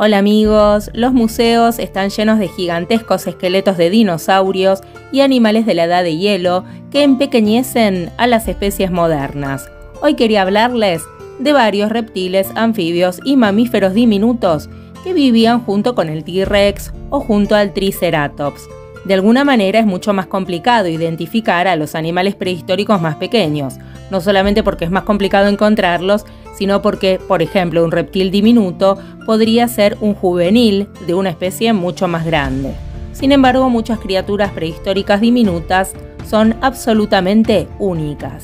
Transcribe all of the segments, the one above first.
Hola amigos, los museos están llenos de gigantescos esqueletos de dinosaurios y animales de la edad de hielo que empequeñecen a las especies modernas. Hoy quería hablarles de varios reptiles, anfibios y mamíferos diminutos que vivían junto con el T-Rex o junto al Triceratops. De alguna manera es mucho más complicado identificar a los animales prehistóricos más pequeños, no solamente porque es más complicado encontrarlos, sino porque, por ejemplo, un reptil diminuto podría ser un juvenil de una especie mucho más grande. Sin embargo, muchas criaturas prehistóricas diminutas son absolutamente únicas.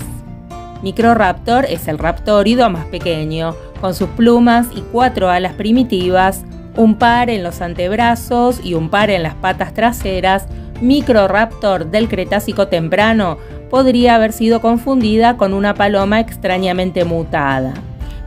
Microraptor es el raptórido más pequeño, con sus plumas y cuatro alas primitivas, un par en los antebrazos y un par en las patas traseras, Microraptor del Cretácico temprano podría haber sido confundida con una paloma extrañamente mutada.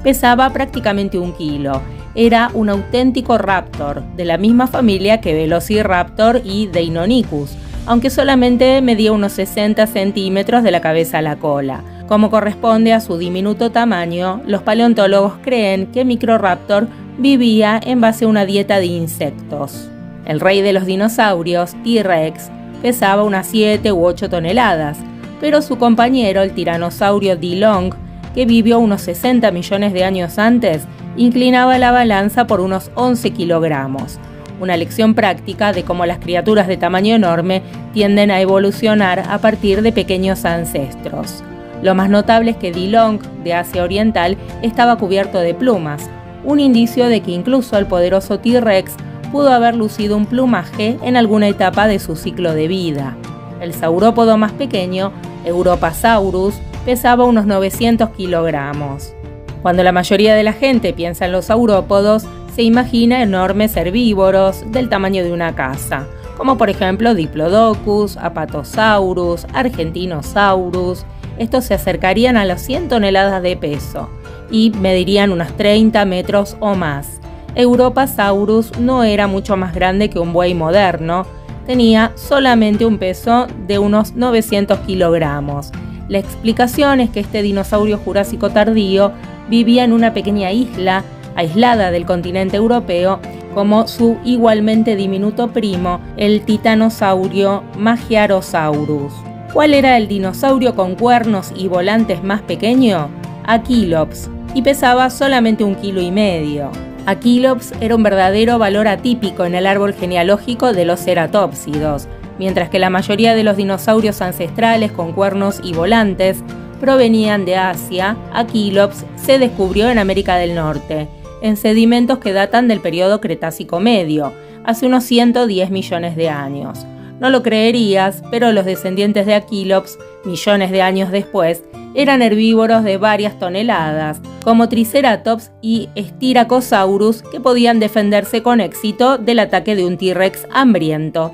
Pesaba prácticamente un kilo. Era un auténtico raptor, de la misma familia que Velociraptor y Deinonychus, aunque solamente medía unos 60 centímetros de la cabeza a la cola. Como corresponde a su diminuto tamaño, los paleontólogos creen que Microraptor vivía en base a una dieta de insectos. El rey de los dinosaurios, T-Rex, pesaba unas 7 u 8 toneladas, pero su compañero, el tiranosaurio D-Long, que vivió unos 60 millones de años antes, inclinaba la balanza por unos 11 kilogramos. Una lección práctica de cómo las criaturas de tamaño enorme tienden a evolucionar a partir de pequeños ancestros. Lo más notable es que D-Long, de Asia Oriental, estaba cubierto de plumas, un indicio de que incluso el poderoso T-Rex pudo haber lucido un plumaje en alguna etapa de su ciclo de vida. El saurópodo más pequeño, Europasaurus, pesaba unos 900 kilogramos. Cuando la mayoría de la gente piensa en los saurópodos, se imagina enormes herbívoros del tamaño de una casa, como por ejemplo Diplodocus, Apatosaurus, Argentinosaurus. Estos se acercarían a las 100 toneladas de peso y medirían unos 30 metros o más. Europasaurus no era mucho más grande que un buey moderno, tenía solamente un peso de unos 900 kilogramos la explicación es que este dinosaurio jurásico tardío vivía en una pequeña isla aislada del continente europeo como su igualmente diminuto primo, el titanosaurio Magiarosaurus. ¿Cuál era el dinosaurio con cuernos y volantes más pequeño? Aquilops, y pesaba solamente un kilo y medio. Aquilops era un verdadero valor atípico en el árbol genealógico de los ceratópsidos, mientras que la mayoría de los dinosaurios ancestrales con cuernos y volantes provenían de Asia, Aquilops se descubrió en América del Norte, en sedimentos que datan del periodo Cretácico Medio, hace unos 110 millones de años. No lo creerías, pero los descendientes de Aquilops, millones de años después, eran herbívoros de varias toneladas, como Triceratops y Styracosaurus, que podían defenderse con éxito del ataque de un T-Rex hambriento.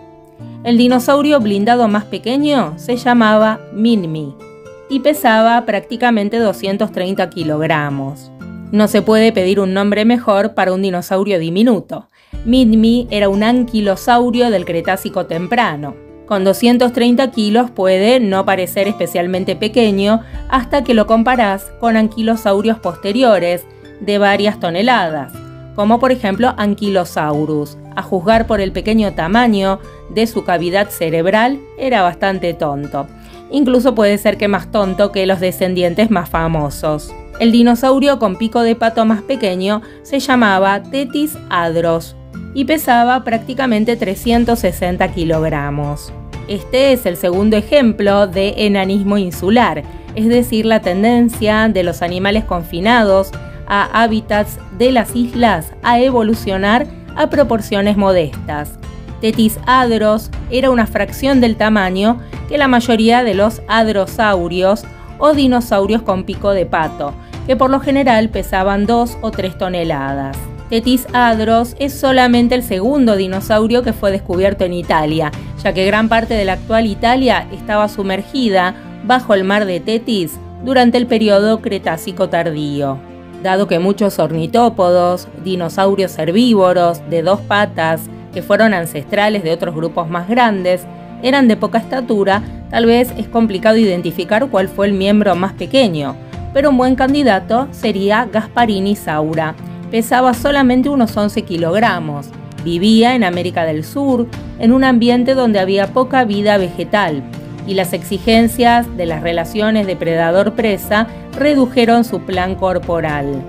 El dinosaurio blindado más pequeño se llamaba Minmi y pesaba prácticamente 230 kilogramos. No se puede pedir un nombre mejor para un dinosaurio diminuto. Minmi era un anquilosaurio del Cretácico temprano. Con 230 kilos puede no parecer especialmente pequeño hasta que lo comparás con anquilosaurios posteriores de varias toneladas, como por ejemplo Anquilosaurus. A juzgar por el pequeño tamaño de su cavidad cerebral, era bastante tonto. Incluso puede ser que más tonto que los descendientes más famosos. El dinosaurio con pico de pato más pequeño se llamaba Tetis adros y pesaba prácticamente 360 kilogramos. Este es el segundo ejemplo de enanismo insular, es decir, la tendencia de los animales confinados a hábitats de las islas a evolucionar a proporciones modestas. Tetis adros era una fracción del tamaño que la mayoría de los adrosaurios o dinosaurios con pico de pato, que por lo general pesaban 2 o 3 toneladas. Tetis adros es solamente el segundo dinosaurio que fue descubierto en Italia, ya que gran parte de la actual Italia estaba sumergida bajo el mar de Tetis durante el periodo Cretácico tardío. Dado que muchos ornitópodos, dinosaurios herbívoros de dos patas, que fueron ancestrales de otros grupos más grandes, eran de poca estatura, tal vez es complicado identificar cuál fue el miembro más pequeño, pero un buen candidato sería Gasparini saura, pesaba solamente unos 11 kilogramos. Vivía en América del Sur, en un ambiente donde había poca vida vegetal, y las exigencias de las relaciones depredador-presa redujeron su plan corporal.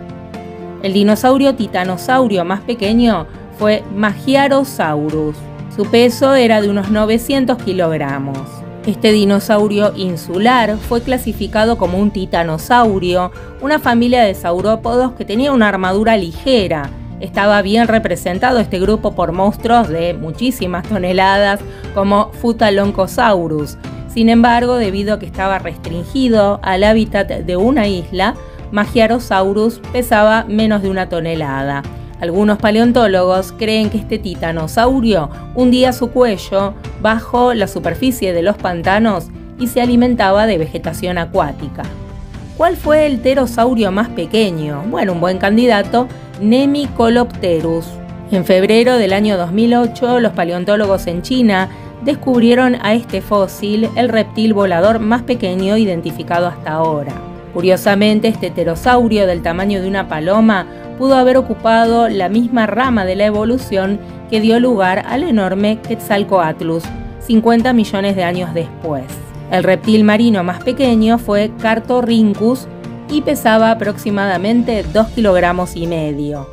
El dinosaurio titanosaurio más pequeño fue Magiarosaurus. Su peso era de unos 900 kilogramos. Este dinosaurio insular fue clasificado como un titanosaurio, una familia de saurópodos que tenía una armadura ligera. Estaba bien representado este grupo por monstruos de muchísimas toneladas como Futaloncosaurus. Sin embargo, debido a que estaba restringido al hábitat de una isla, Magiarosaurus pesaba menos de una tonelada. Algunos paleontólogos creen que este titanosaurio hundía su cuello bajo la superficie de los pantanos y se alimentaba de vegetación acuática. ¿Cuál fue el pterosaurio más pequeño? Bueno, un buen candidato, Nemicolopterus. En febrero del año 2008, los paleontólogos en China descubrieron a este fósil, el reptil volador más pequeño identificado hasta ahora. Curiosamente, este pterosaurio del tamaño de una paloma pudo haber ocupado la misma rama de la evolución que dio lugar al enorme Quetzalcoatlus 50 millones de años después. El reptil marino más pequeño fue Cartorhynchus y pesaba aproximadamente 2 kilogramos y medio.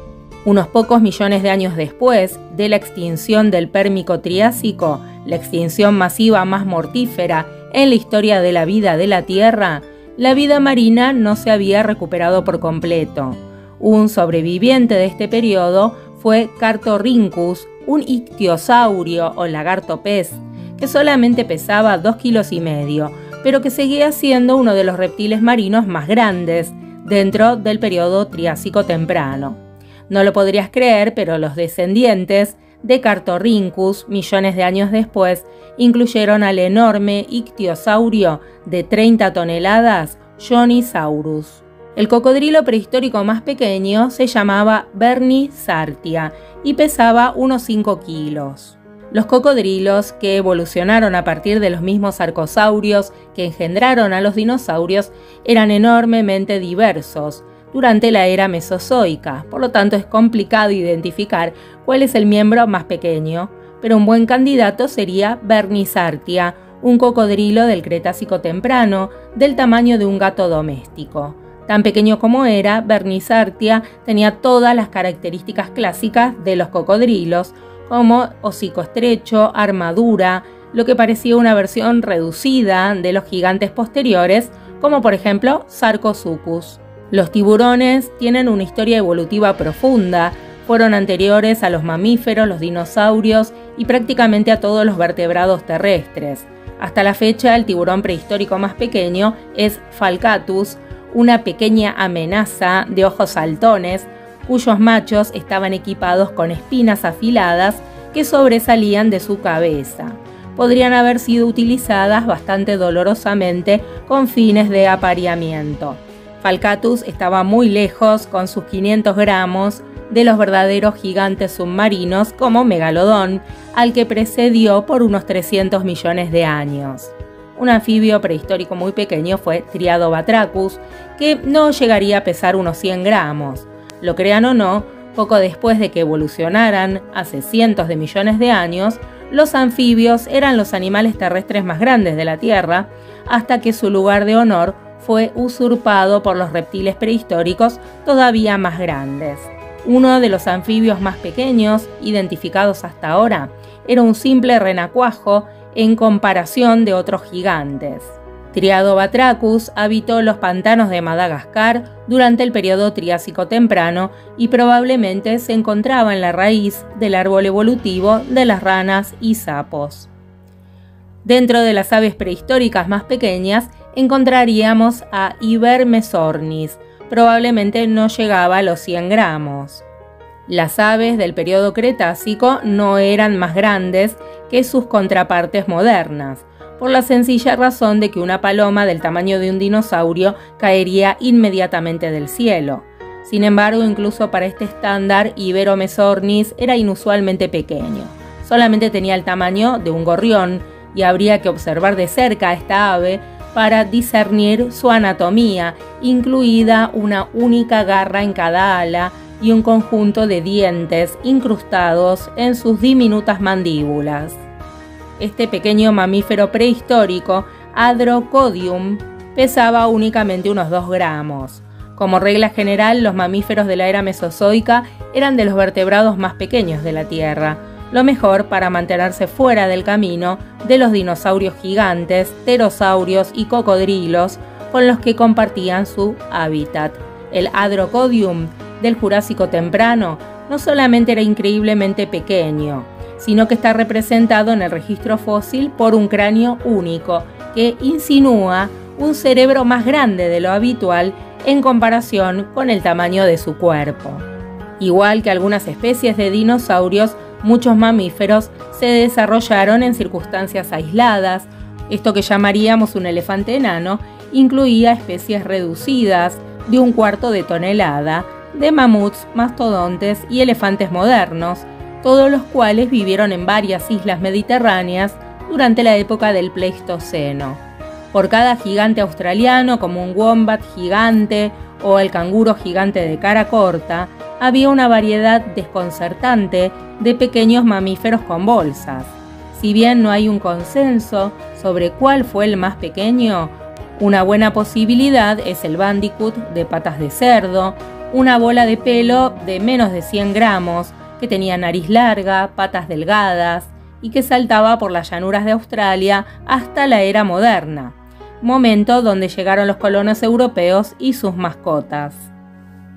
Unos pocos millones de años después de la extinción del Pérmico Triásico, la extinción masiva más mortífera en la historia de la vida de la Tierra, la vida marina no se había recuperado por completo. Un sobreviviente de este periodo fue Cartorhynchus, un ictiosaurio o lagarto pez, que solamente pesaba 2 kilos y medio, pero que seguía siendo uno de los reptiles marinos más grandes dentro del periodo Triásico temprano. No lo podrías creer, pero los descendientes de Cartorhynchus, millones de años después, incluyeron al enorme ictiosaurio de 30 toneladas, Jonisaurus. El cocodrilo prehistórico más pequeño se llamaba Sartia y pesaba unos 5 kilos. Los cocodrilos, que evolucionaron a partir de los mismos arcosaurios que engendraron a los dinosaurios, eran enormemente diversos durante la era mesozoica, por lo tanto es complicado identificar cuál es el miembro más pequeño, pero un buen candidato sería Sartia, un cocodrilo del Cretácico temprano, del tamaño de un gato doméstico. Tan pequeño como era, Bernisartia tenía todas las características clásicas de los cocodrilos, como hocico estrecho, armadura, lo que parecía una versión reducida de los gigantes posteriores, como por ejemplo Sarcosuchus. Los tiburones tienen una historia evolutiva profunda, fueron anteriores a los mamíferos, los dinosaurios y prácticamente a todos los vertebrados terrestres. Hasta la fecha, el tiburón prehistórico más pequeño es Falcatus, una pequeña amenaza de ojos saltones, cuyos machos estaban equipados con espinas afiladas que sobresalían de su cabeza. Podrían haber sido utilizadas bastante dolorosamente con fines de apareamiento. Falcatus estaba muy lejos con sus 500 gramos de los verdaderos gigantes submarinos como Megalodón, al que precedió por unos 300 millones de años. Un anfibio prehistórico muy pequeño fue Triadobatrachus, que no llegaría a pesar unos 100 gramos. Lo crean o no, poco después de que evolucionaran, hace cientos de millones de años, los anfibios eran los animales terrestres más grandes de la Tierra, hasta que su lugar de honor fue usurpado por los reptiles prehistóricos todavía más grandes. Uno de los anfibios más pequeños, identificados hasta ahora, era un simple renacuajo en comparación de otros gigantes. Triadobatrachus habitó los pantanos de Madagascar durante el periodo Triásico temprano y probablemente se encontraba en la raíz del árbol evolutivo de las ranas y sapos. Dentro de las aves prehistóricas más pequeñas encontraríamos a Ibermesornis, probablemente no llegaba a los 100 gramos. Las aves del periodo Cretácico no eran más grandes que sus contrapartes modernas, por la sencilla razón de que una paloma del tamaño de un dinosaurio caería inmediatamente del cielo. Sin embargo, incluso para este estándar, Iberomezornis era inusualmente pequeño. Solamente tenía el tamaño de un gorrión y habría que observar de cerca a esta ave para discernir su anatomía, incluida una única garra en cada ala, y un conjunto de dientes incrustados en sus diminutas mandíbulas. Este pequeño mamífero prehistórico, Adrocodium, pesaba únicamente unos 2 gramos. Como regla general, los mamíferos de la era mesozoica eran de los vertebrados más pequeños de la Tierra, lo mejor para mantenerse fuera del camino de los dinosaurios gigantes, pterosaurios y cocodrilos con los que compartían su hábitat. El Adrocodium del Jurásico temprano no solamente era increíblemente pequeño, sino que está representado en el registro fósil por un cráneo único que insinúa un cerebro más grande de lo habitual en comparación con el tamaño de su cuerpo. Igual que algunas especies de dinosaurios, muchos mamíferos se desarrollaron en circunstancias aisladas. Esto que llamaríamos un elefante enano incluía especies reducidas de un cuarto de tonelada, de mamuts, mastodontes y elefantes modernos, todos los cuales vivieron en varias islas mediterráneas durante la época del Pleistoceno. Por cada gigante australiano, como un wombat gigante o el canguro gigante de cara corta, había una variedad desconcertante de pequeños mamíferos con bolsas. Si bien no hay un consenso sobre cuál fue el más pequeño, una buena posibilidad es el bandicoot de patas de cerdo, una bola de pelo de menos de 100 gramos, que tenía nariz larga, patas delgadas y que saltaba por las llanuras de Australia hasta la era moderna, momento donde llegaron los colonos europeos y sus mascotas.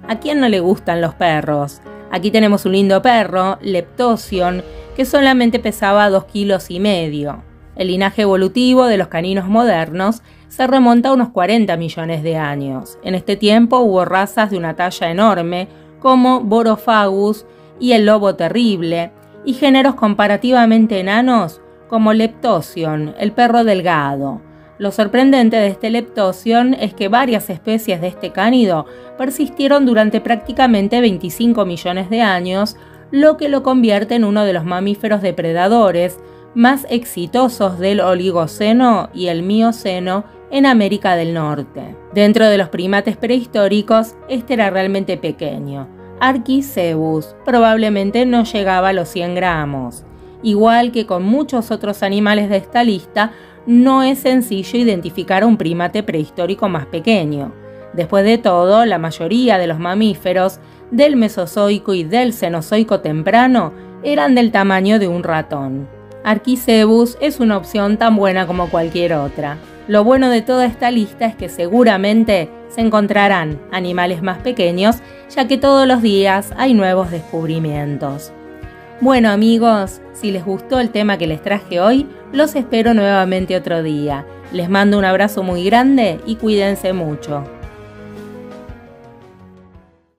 ¿A quién no le gustan los perros? Aquí tenemos un lindo perro, Leptosion, que solamente pesaba 2 kilos y medio. El linaje evolutivo de los caninos modernos se remonta a unos 40 millones de años. En este tiempo hubo razas de una talla enorme, como Borophagus y el lobo terrible, y géneros comparativamente enanos, como Leptosion, el perro delgado. Lo sorprendente de este Leptosion es que varias especies de este cánido persistieron durante prácticamente 25 millones de años, lo que lo convierte en uno de los mamíferos depredadores más exitosos del Oligoceno y el Mioceno en América del Norte. Dentro de los primates prehistóricos, este era realmente pequeño. Arquicebus probablemente no llegaba a los 100 gramos. Igual que con muchos otros animales de esta lista, no es sencillo identificar un primate prehistórico más pequeño. Después de todo, la mayoría de los mamíferos del Mesozoico y del Cenozoico temprano eran del tamaño de un ratón. Arquicebus es una opción tan buena como cualquier otra. Lo bueno de toda esta lista es que seguramente se encontrarán animales más pequeños, ya que todos los días hay nuevos descubrimientos. Bueno amigos, si les gustó el tema que les traje hoy, los espero nuevamente otro día. Les mando un abrazo muy grande y cuídense mucho.